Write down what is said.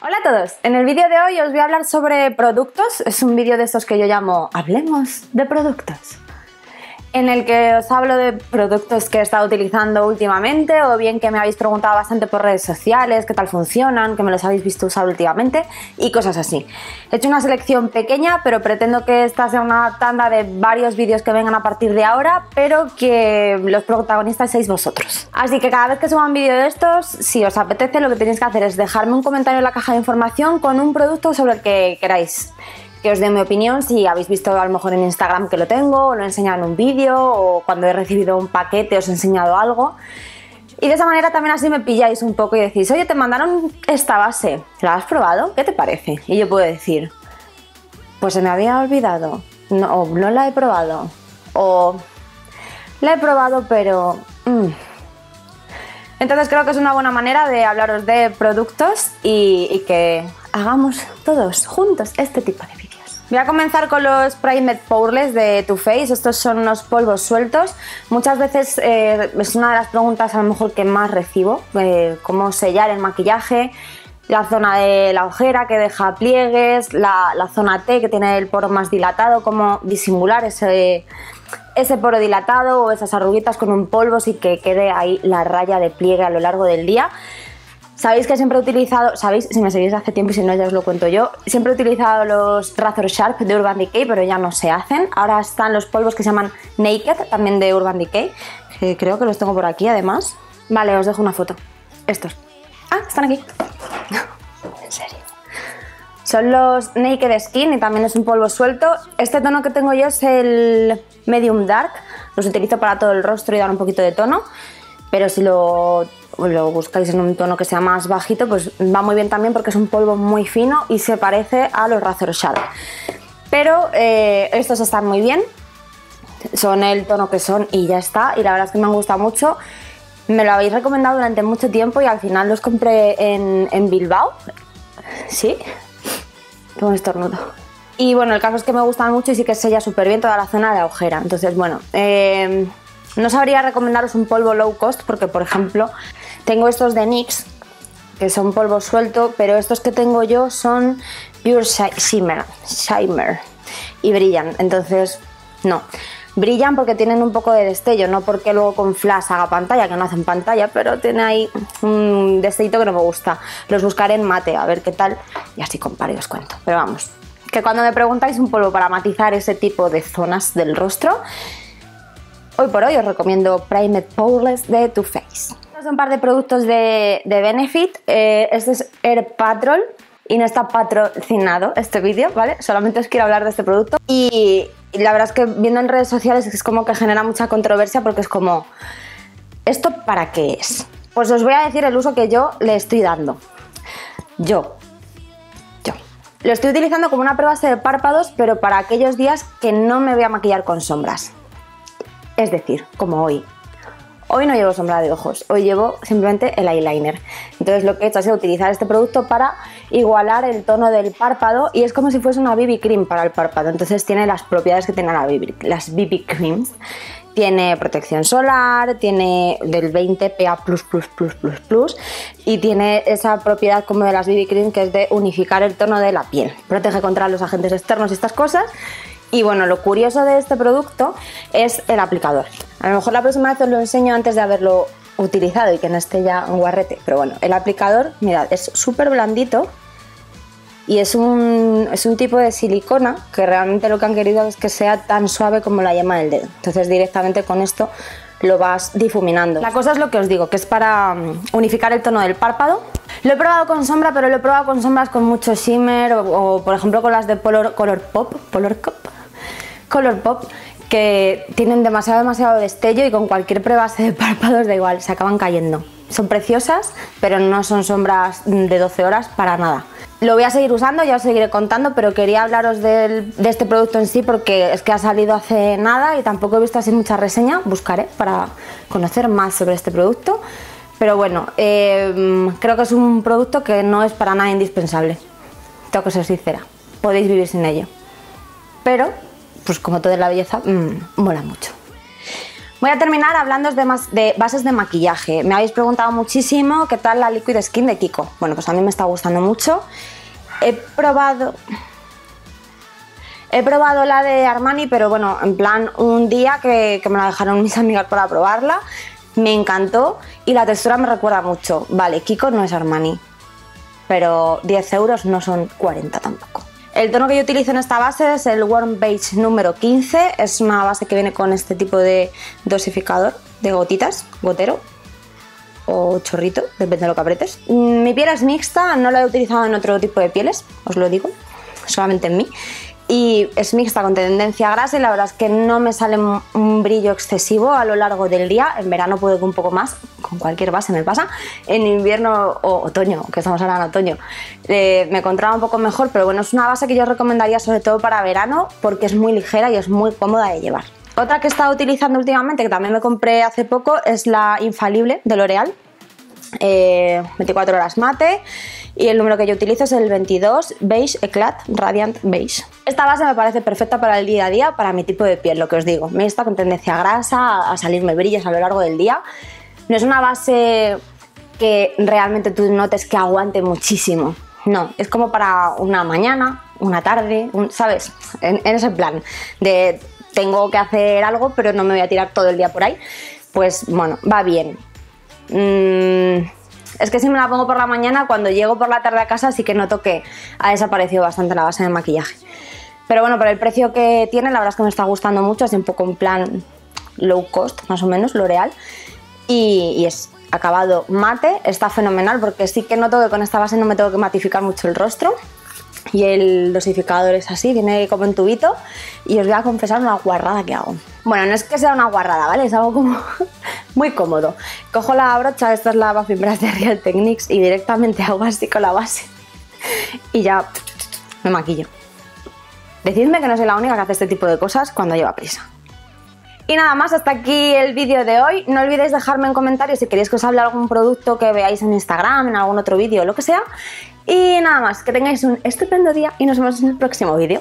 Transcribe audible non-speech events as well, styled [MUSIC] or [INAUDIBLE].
Hola a todos, en el vídeo de hoy os voy a hablar sobre productos, es un vídeo de estos que yo llamo Hablemos de productos en el que os hablo de productos que he estado utilizando últimamente o bien que me habéis preguntado bastante por redes sociales, qué tal funcionan, que me los habéis visto usar últimamente y cosas así. He hecho una selección pequeña, pero pretendo que esta sea una tanda de varios vídeos que vengan a partir de ahora, pero que los protagonistas seáis vosotros. Así que cada vez que suba un vídeo de estos, si os apetece, lo que tenéis que hacer es dejarme un comentario en la caja de información con un producto sobre el que queráis que os dé mi opinión si habéis visto a lo mejor en Instagram que lo tengo, o lo he enseñado en un vídeo, o cuando he recibido un paquete os he enseñado algo. Y de esa manera también así me pilláis un poco y decís, oye, te mandaron esta base, ¿la has probado? ¿Qué te parece? Y yo puedo decir, pues se me había olvidado, no, o no la he probado, o la he probado pero... Mm". Entonces creo que es una buena manera de hablaros de productos y, que hagamos todos juntos este tipo de vídeos. Voy a comenzar con los Primed Powderless de Too Faced. Estos son unos polvos sueltos. Muchas veces eh, es una de las preguntas a lo mejor que más recibo, eh, cómo sellar el maquillaje, la zona de la ojera que deja pliegues, la, zona T que tiene el poro más dilatado, cómo disimular ese, ese poro dilatado o esas arruguitas con un polvo sin que quede ahí la raya de pliegue a lo largo del día. Sabéis que siempre he utilizado, sabéis, si me seguís hace tiempo y si no ya os lo cuento yo, siempre he utilizado los Razor Sharp de Urban Decay, pero ya no se hacen. Ahora están los polvos que se llaman Naked, también de Urban Decay, que creo que los tengo por aquí además. Vale, os dejo una foto. Estos. Ah, están aquí. [LAUGHS] en serio. Son los Naked Skin y también es un polvo suelto. Este tono que tengo yo es el Medium Dark. Los utilizo para todo el rostro y dar un poquito de tono. Pero si lo lo buscáis en un tono que sea más bajito, pues va muy bien también porque es un polvo muy fino y se parece a los Razor Shadow. Pero eh, estos están muy bien, son el tono que son y ya está. Y la verdad es que me han gustado mucho. Me lo habéis recomendado durante mucho tiempo y al final los compré en, Bilbao. Sí, tengo un estornudo. Y bueno, el caso es que me gustan mucho y sí que sella súper bien toda la zona de agujera. Entonces, bueno, eh, no sabría recomendaros un polvo low cost porque, por ejemplo, tengo estos de NYX, que son polvo suelto, pero estos que tengo yo son Pure Shimmer, Shimmer y brillan. Entonces, no. Brillan porque tienen un poco de destello, no porque luego con flash haga pantalla, que no hacen pantalla, pero tiene ahí un destellito que no me gusta. Los buscaré en mate, a ver qué tal, y así comparo y os cuento. Pero vamos, que cuando me preguntáis un polvo para matizar ese tipo de zonas del rostro, hoy por hoy os recomiendo Primed Powderless de Too Faced un par de productos de, Benefit. Eh, este es Air Patrol y no está patrocinado este vídeo, ¿vale? Solamente os quiero hablar de este producto. Y, la verdad es que viendo en redes sociales es como que genera mucha controversia porque es como, ¿esto para qué es? Pues os voy a decir el uso que yo le estoy dando. Yo. Yo. Lo estoy utilizando como una prueba de párpados, pero para aquellos días que no me voy a maquillar con sombras. Es decir, como hoy. Hoy no llevo sombra de ojos, hoy llevo simplemente el eyeliner. Entonces lo que he hecho ha sido utilizar este producto para igualar el tono del párpado y es como si fuese una BB cream para el párpado. Entonces tiene las propiedades que tienen las BB creams. Tiene protección solar, tiene del 20 PA+++++ y tiene esa propiedad como de las BB cream que es de unificar el tono de la piel. Protege contra los agentes externos y estas cosas y bueno, lo curioso de este producto es el aplicador. A lo mejor la próxima vez os lo enseño antes de haberlo utilizado y que no esté ya un guarrete. Pero bueno, el aplicador, mirad, es súper blandito y es un, es un tipo de silicona que realmente lo que han querido es que sea tan suave como la yema del dedo. Entonces directamente con esto lo vas difuminando. La cosa es lo que os digo, que es para mm, unificar el tono del párpado. Lo he probado con sombra, pero lo he probado con sombras con mucho shimmer o, por ejemplo con las de Color, Pop, Color Pop, Color Pop que tienen demasiado, demasiado destello y con cualquier prebase de párpados da igual, se acaban cayendo. Son preciosas, pero no son sombras de 12 horas para nada. Lo voy a seguir usando, ya os seguiré contando, pero quería hablaros de, este producto en sí porque es que ha salido hace nada y tampoco he visto así mucha reseña. Buscaré para conocer más sobre este producto. Pero bueno, eh, creo que es un producto que no es para nada indispensable. Tengo que ser sincera, podéis vivir sin ello. Pero pues como toda la belleza, mmm, mola mucho. Voy a terminar hablando de, de, bases de maquillaje. Me habéis preguntado muchísimo qué tal la Liquid Skin de Kiko. Bueno, pues a mí me está gustando mucho. He probado... He probado la de Armani, pero bueno, en plan un día que, que me la dejaron mis amigas para probarla. Me encantó y la textura me recuerda mucho. Vale, Kiko no es Armani, pero 10 euros no son 40 tampoco. El tono que yo utilizo en esta base es el Warm Beige número 15. Es una base que viene con este tipo de dosificador de gotitas, gotero o chorrito, depende de lo que apretes. Mi piel es mixta, no la he utilizado en otro tipo de pieles, os lo digo, solamente en mí y es mixta con tendencia grasa y la verdad es que no me sale un brillo excesivo a lo largo del día. En verano puede que un poco más, con cualquier base me pasa. En invierno o otoño, que estamos ahora en otoño, eh, me encontraba un poco mejor, pero bueno, es una base que yo recomendaría sobre todo para verano porque es muy ligera y es muy cómoda de llevar. Otra que he estado utilizando últimamente, que también me compré hace poco, es la Infalible de L'Oreal. 24 eh, horas mate y el número que yo utilizo es el 22 Beige Eclat Radiant Beige. Esta base me parece perfecta para el día a día, para mi tipo de piel, lo que os digo. Me está con tendencia grasa, a salirme brillas a lo largo del día. No es una base que realmente tú notes que aguante muchísimo. No, es como para una mañana, una tarde, ¿sabes? En, ese plan de tengo que hacer algo, pero no me voy a tirar todo el día por ahí. Pues bueno, va bien. Mmm es que si me la pongo por la mañana, cuando llego por la tarde a casa sí que noto que ha desaparecido bastante la base de maquillaje. Pero bueno, por el precio que tiene, la verdad es que me está gustando mucho, es un poco en plan low cost, más o menos, L'Oreal. Y, y, es acabado mate, está fenomenal porque sí que noto que con esta base no me tengo que matificar mucho el rostro y el dosificador es así, viene como en tubito y os voy a confesar una guarrada que hago. Bueno, no es que sea una guarrada, ¿vale? Es algo como muy cómodo. Cojo la brocha, esta es la Buffy Brush de Real Techniques y directamente [LAUGHS] hago así con la base y ya me maquillo. Decidme que no soy la única que hace este tipo de cosas cuando lleva prisa. Y nada más, hasta aquí el vídeo de hoy. No olvidéis dejarme en comentarios si queréis que os hable algún producto que veáis en Instagram, en algún otro vídeo, lo que sea. Y nada más, que tengáis un estupendo día y nos vemos en el próximo vídeo.